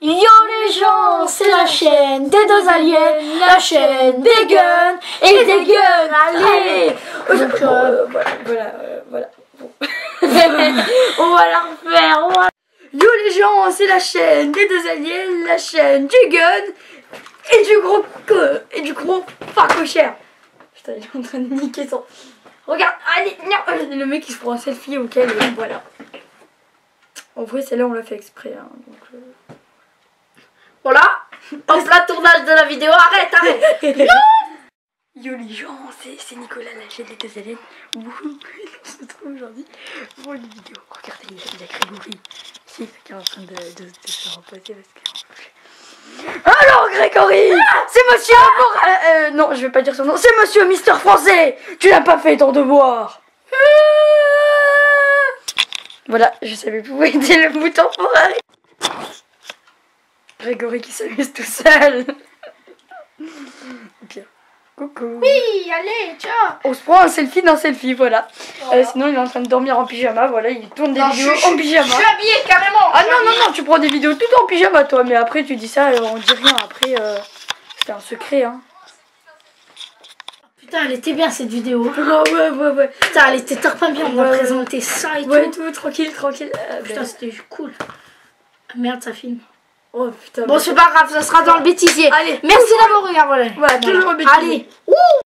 Yo les gens, c'est la chaîne des deux aliens, la chaîne des guns et des guns, allez Donc euh, voilà, voilà, euh, voilà. Bon. on va la refaire. on va- Yo les gens, c'est la chaîne des deux aliens, la chaîne du gun et du gros co- et du gros facochère. Putain, il est en train de niquer son. Regarde, allez, non, le mec il se prend un selfie auquel voilà. En vrai, celle-là on l'a fait exprès. Hein, donc, euh, tournage de la vidéo, arrête, arrête Yo les gens, c'est c'est Nicolas, la chaîne des deux. Ouh, on se retrouve aujourd'hui pour une vidéo. Regardez, il y a- Grégory ici qui est en train de, de, de se reposer parce que. Alors Grégory C'est monsieur Mor- euh, euh, Non, je vais pas dire son nom. C'est monsieur Mister Français Tu n'as pas fait ton devoir Voilà, je savais plus où était le bouton pour arrêter. Grégory qui s'amuse tout seul. Ok. Coucou. Oui, allez, ciao On se prend un selfie d'un selfie, voilà. Euh, sinon, il est en train de dormir en pyjama, voilà, il tourne des Non, vidéos je- en Je pyjama. suis habillée carrément Ah non, non, non, tu prends des vidéos tout en pyjama, toi, mais après, tu dis ça, euh, on dit rien. Après, euh, c'était un secret, hein. Putain, elle était bien cette vidéo Ah ouais, ouais, ouais. Putain, elle était top bien, on Ouais, a ouais. présenté ça et Ouais, tout tout, tranquille, tranquille. Euh, Putain, ben- c'était cool Ah, Merde, ça filme Oh putain. Bon, c'est pas grave, ça sera dans le bêtisier. Allez, Merci d'avoir regardé. Voilà, toujours le bêtisier. Allez